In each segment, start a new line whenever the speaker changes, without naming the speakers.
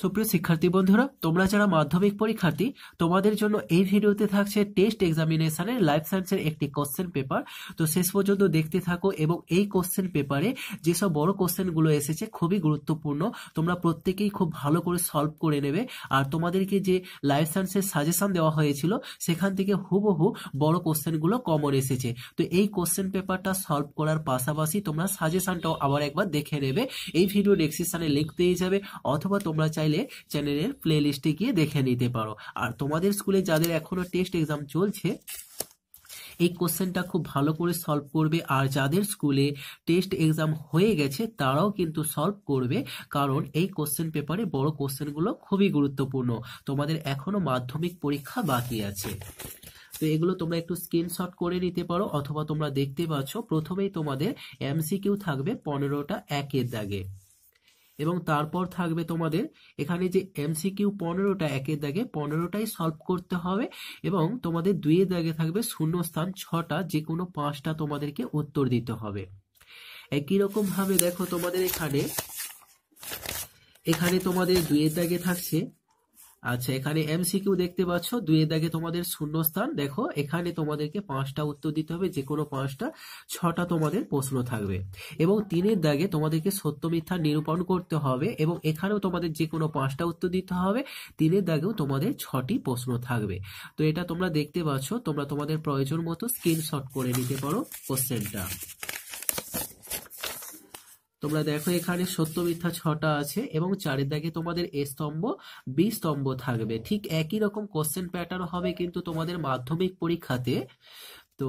সুপ্রিয় শিক্ষার্থী বন্ধুরা, তোমরা যারা মাধ্যমিক পরীক্ষার্থী, তোমাদের জন্য এই ভিডিওতে থাকছে টেস্ট এক্সামিনেশনের লাইফ সায়েন্সের একটি কোশ্চেন পেপার তো শেষ পর্যন্ত দেখতে থাকো এবং এই কোশ্চেন পেপারে যেসব বড় কোশ্চেনগুলো এসেছে খুবই গুরুত্বপূর্ণ। তোমরা প্রত্যেকেই খুব ভালো করে সলভ করে নেবে। আর তোমাদেরকে যে লাইফ সায়েন্সের সাজেশন দেওয়া হয়েছিল, সেখান থেকে হুবহু বড় কোশ্চেনগুলো কমন এসেছে। তো এই কোশ্চেন পেপারটা সলভ করার পাশাপাশি তোমরা সাজেশনটাও আবার একবার দেখে নেবে। এই ভিডিও ডেসক্রিপশনে লিঙ্ক পেয়ে যাবে, অথবা তোমরা চাইলে চ্যানেলের প্লে লিস্টে গিয়ে দেখে নিতে পারো। আর তোমাদের স্কুলে যাদের এখনও টেস্ট এক্সাম চলছে, এই কোশ্চেনটা খুব ভালো করে সলভ করবে। আর যাদের স্কুলে টেস্ট এক্সাম হয়ে গেছে, তারাও কিন্তু সলভ করবে। কারণ এই কোশ্চেন পেপারে বড় কোশ্চেনগুলো খুবই গুরুত্বপূর্ণ। তোমাদের এখনও মাধ্যমিক পরীক্ষা বাকি আছে। তো এগুলো তোমরা একটু স্ক্রিনশট করে নিতে পারো, অথবা তোমরা দেখতে পাচ্ছ, প্রথমেই তোমাদের এমসিকিউ থাকবে পনেরোটা একের দাগে। এবং তারপর থাকবে তোমাদের এখানে যে এমসিকিউ পনেরোটা একের দাগে পনেরোটাই সলভ করতে হবে এবং তোমাদের দুইয়ের দাগে থাকবে শূন্য স্থান ছটা যে কোনো পাঁচটা তোমাদেরকে উত্তর দিতে হবে। একই রকম ভাবে দেখো তোমাদের এখানে এখানে তোমাদের দুইয়ের দাগে থাকছে আচ্ছা এখানে এমসিকিউ দেখতে পাচ্ছ। দুইয়ের দাগে তোমাদের শূন্যস্থান। দেখো, এখানে তোমাদেরকে পাঁচটা উত্তর দিতে হবে। যে কোনো পাঁচটা, ছটা তোমাদের প্রশ্ন থাকবে। এবং তিনের দাগে তোমাদেরকে সত্য, মিথ্যা নিরূপণ করতে হবে এবং এখানেও তোমাদের যে কোনো পাঁচটা উত্তর দিতে হবে। তিনের দাগেও তোমাদের ছটি প্রশ্ন থাকবে। তো এটা তোমরা দেখতে পাচ্ছ। তোমরা তোমাদের প্রয়োজন মতো স্ক্রিনশট করে নিতে পারো কোশ্চেনটা তোমরা দেখো এখানে সত্য, মিথ্যা ছটা আছে এবং চারের দাগে তোমাদের এ স্তম্ভ, বি স্তম্ভ থাকবে। ঠিক একই রকম কোশ্চেন প্যাটার্ন হবে কিন্তু তোমাদের মাধ্যমিক পরীক্ষাতে। তো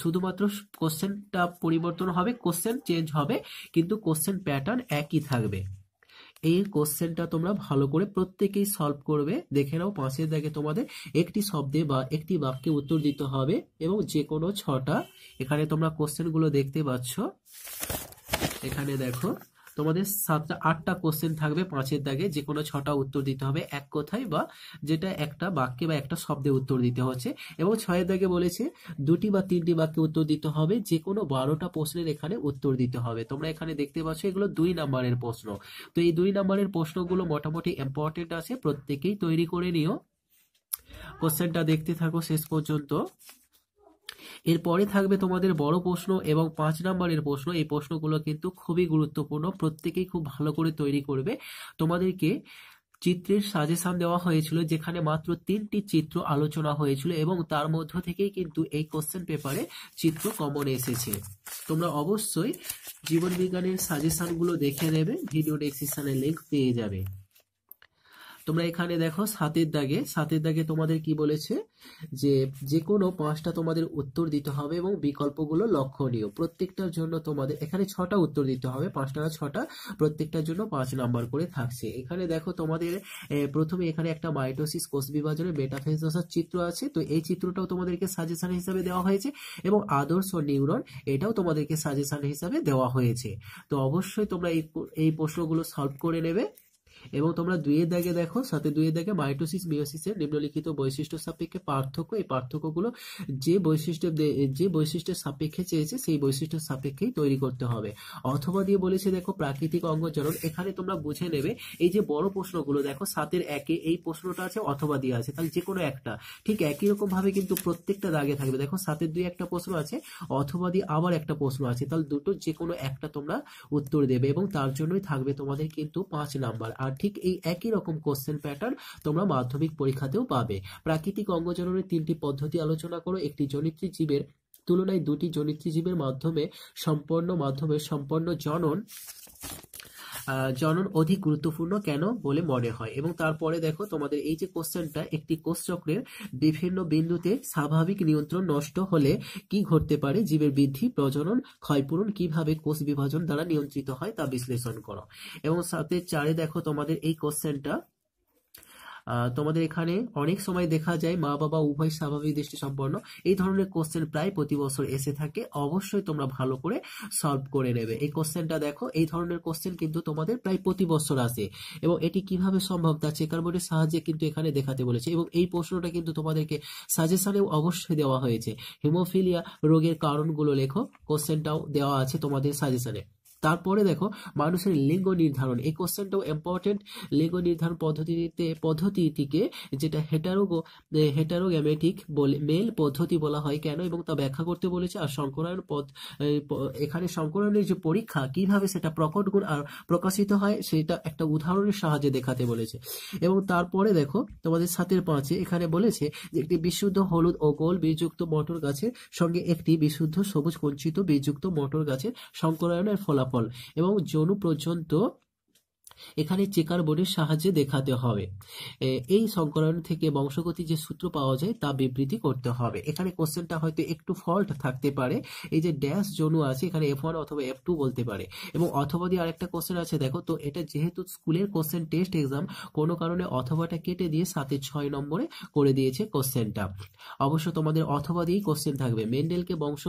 শুধুমাত্র কোশ্চেনটা পরিবর্তন হবে কোশ্চেন চেঞ্জ হবে, কিন্তু কোশ্চেন প্যাটার্ন একই থাকবে। এই কোশ্চেনটা তোমরা ভালো করে প্রত্যেকেই সলভ করবে। দেখে নাও, পাঁচের দাগে তোমাদের একটি শব্দে বা একটি বাক্যে উত্তর দিতে হবে এবং যে কোনো ছটা। এখানে তোমরা কোশ্চেনগুলো দেখতে পাচ্ছ। এখানে দেখো, তোমাদের সাতটা আটটা কোশ্চেন থাকবে পাঁচের দাগে যে কোনো ছটা উত্তর দিতে হবে এক কথায় বা যেটা একটা বাক্যে বা একটা শব্দে উত্তর দিতে হচ্ছে। এবং ছয়ের দাগে বলেছে, দুটি বা তিনটি বাক্যে উত্তর দিতে হবে যে কোনো বারোটা প্রশ্নের এখানে উত্তর দিতে হবে। তোমরা এখানে দেখতে পাচ্ছ, এগুলো দুই নাম্বারের প্রশ্ন। তো এই দুই নাম্বারের প্রশ্নগুলো মোটামুটি ইম্পর্টেন্ট আছে, প্রত্যেকেই তৈরি করে নিও। কোশ্চেনটা দেখতে থাকো শেষ পর্যন্ত। এরপরে থাকবে তোমাদের বড় প্রশ্ন এবং পাঁচ নম্বরের প্রশ্ন। এই প্রশ্নগুলো কিন্তু খুবই গুরুত্বপূর্ণ। প্রত্যেকেই খুব ভালো করে তৈরি করবে। তোমাদেরকে চিত্রের সাজেশন দেওয়া হয়েছিল, যেখানে মাত্র তিনটি চিত্র আলোচনা হয়েছিল এবং তার মধ্য থেকেই কিন্তু এই কোশ্চেন পেপারে চিত্র কমন এসেছে। তোমরা অবশ্যই জীবন বিজ্ঞানের সাজেশনগুলো দেখে নেবে ভিডিও ডেসক্রিপশনে লিঙ্ক পেয়ে যাবে। তোমরা এখানে দেখো সাতের দাগে সাতের দাগে তোমাদের কি বলেছে? যে যে কোনো পাঁচটা তোমাদের উত্তর দিতে হবে এবং বিকল্পগুলো লক্ষণীয়। প্রত্যেকটার জন্য তোমাদের, এখানে ছটা উত্তর দিতে হবে, পাঁচটা না ছটা, প্রত্যেকটার জন্য পাঁচ নাম্বার করে থাকছে। এখানে দেখো তোমাদের প্রথমে এখানে একটা মাইটোসিস কোষ বিভাজনের মেটাফেজ দশার চিত্র আছে, তো এই চিত্রটাও তোমাদেরকে সাজেশন হিসাবে দেওয়া হয়েছে এবং আদর্শ নিউরন এটাও তোমাদেরকে সাজেশন হিসাবে দেওয়া হয়েছে। তো অবশ্যই তোমরা এই এই প্রশ্নগুলো সলভ করে নেবে। এবং তোমরা দুইয়ের দাগে দেখো, সাথে দুইয়ের দাগে মাইটোসিস মিওসিসের নিম্নলিখিত বৈশিষ্ট্য সাপেক্ষে পার্থক্য, এই পার্থক্যগুলো যে বৈশিষ্ট্য যে বৈশিষ্ট্যের সাপেক্ষে চেয়েছে, সেই বৈশিষ্ট্যের সাপেক্ষেই তৈরি করতে হবে। অথবা দিয়ে বলেছে, দেখো, প্রাকৃতিক অঙ্গজনন, এখানে তোমরা বুঝে নেবে, এই যে বড় প্রশ্নগুলো, দেখো, সাতের একে এই প্রশ্নটা আছে, অথবা দিয়ে আছে, তাহলে যে কোনো একটা, ঠিক একই রকম ভাবে কিন্তু প্রত্যেকটা দাগে থাকবে। দেখো, সাতের দুই একটা প্রশ্ন আছে, অথবা দিয়ে আবার একটা প্রশ্ন আছে, তাহলে দুটো যে কোনো একটা তোমরা উত্তর দেবে, এবং তার জন্যই থাকবে তোমাদের কিন্তু পাঁচ নাম্বার। আর ঠিক এই একই রকম কোশ্চেন প্যাটার্ন তোমরা মাধ্যমিক পরীক্ষাতেও পাবে। প্রাকৃতিক অঙ্গজননের তিনটি পদ্ধতি আলোচনা করো। একটি জনিত্রী জীবের তুলনায় দুটি জনিত্রী জীবের মাধ্যমে সম্পন্ন মাধ্যমে সম্পন্ন জনন জনন অধিক গুরুত্বপূর্ণ কেন বলে মনে হয়? এবং তারপরে দেখো, তোমাদের এই যে কোশ্চেনটা, একটি কোষচক্রের বিভিন্ন বিন্দুতে স্বাভাবিক নিয়ন্ত্রণ নষ্ট হলে কি ঘটতে পারে? জীবের বৃদ্ধি, প্রজনন, ক্ষয়পূরণ কীভাবে কোষ বিভাজন দ্বারা নিয়ন্ত্রিত হয় তা বিশ্লেষণ করো। এবং সাথে চারে দেখো, তোমাদের এই কোশ্চেনটা তোমাদের এখানে অনেক সময় দেখা যায় মা বাবা উভয় স্বাভাবিক দৃষ্টি সম্পন্ন। এই ধরনের কোশ্চেন প্রায় প্রতি বছর এসে থাকে। অবশ্যই তোমরা ভালো করে সলভ করে নেবে। এই কোশ্চেনটা দেখো, এই ধরনের কোশ্চেন কিন্তু তোমাদের প্রায় প্রতি বছর আসে। এবং এটি কীভাবে সম্ভব তা চেকার বোর্ডের সাহায্যে কিন্তু এখানে দেখাতে বলেছে। এবং এই প্রশ্নটা কিন্তু তোমাদেরকে সাজেশনেও অবশ্যই দেওয়া হয়েছে। হিমোফিলিয়া রোগের কারণগুলো লেখো কোশ্চেনটাও দেওয়া আছে তোমাদের সাজেশনে তারপরে দেখো, মানুষের লিঙ্গ নির্ধারণ। এই কোশ্চেনটাও ইম্পর্টেন্ট লিঙ্গ নির্ধারণ পদ্ধতিতে, পদ্ধতিটিকে যেটা হেটারোগো হেটারোগ্যামেটিক বলে মেল পদ্ধতি বলা হয় কেন এবং তা ব্যাখ্যা করতে বলেছে। আর সংকরায়ন পদ এখানে সংকরণের যে পরীক্ষা, কীভাবে সেটা প্রকট গুণ আর প্রকাশিত হয়, সেটা একটা উদাহরণের সাহায্যে দেখাতে বলেছে। এবং তারপরে দেখো, তোমাদের সাতের পাঁচে এখানে বলেছে যে একটি বিশুদ্ধ হলুদ ও গোল বীজযুক্ত মটর গাছের সঙ্গে একটি বিশুদ্ধ সবুজ কঞ্চিত বীজযুক্ত মটর গাছের সংকরায়নের ফলাফল এবং যৌন পর্যন্ত এখানে চেকার বোর্ডের সাহায্যে দেখাতে হবে। এই সংকলন থেকে বংশগতি যে সূত্র পাওয়া যায় তা বিবৃতি করতে হবে। এখানে কোশ্চেনটা হয়তো একটু ফল্ট থাকতে পারে। এই যে ড্যাশ জনু আছে, এখানে এফ ওয়ান অথবা এফ টু বলতে পারে। এবং অথবা দিয়ে আরেকটা কোশ্চেন আছে, দেখো তো এটা যেহেতু স্কুলের কোশ্চেন টেস্ট এক্সাম কোনো কারণে অথবাটা কেটে দিয়ে সাথে ছয় নম্বরে করে দিয়েছে কোশ্চেনটা। অবশ্য তোমাদের অথবা দিয়েই কোশ্চেন থাকবে। মেন্ডেলকে বংশ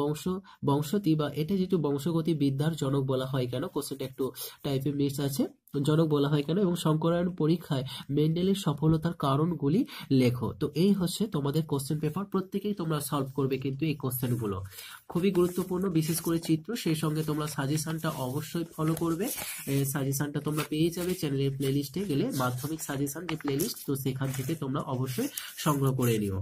বংশ, বংশতি বা এটা যেহেতু বংশগতি বিদ্যার জনক বলা হয় কেন? কোশ্চেনটা একটু টাইপে মিস আছে। জনক বলা হয় কেন? এবং সংকরায়ন পরীক্ষায় মেন্ডেলের সফলতার কারণগুলি লেখো। তো এই হচ্ছে তোমাদের কোশ্চেন পেপার প্রত্যেকেই তোমরা সলভ করবে কিন্তু এই কোশ্চেনগুলো খুবই গুরুত্বপূর্ণ, বিশেষ করে চিত্র। সেই সঙ্গে তোমরা সাজেশনটা অবশ্যই ফলো করবে। সাজেশনটা তোমরা পেয়ে যাবে চ্যানেলের প্লেলিস্টে গেলে। মাধ্যমিক সাজেশন যে প্লেলিস্ট তো সেখান থেকে তোমরা অবশ্যই সংগ্রহ করে নিও।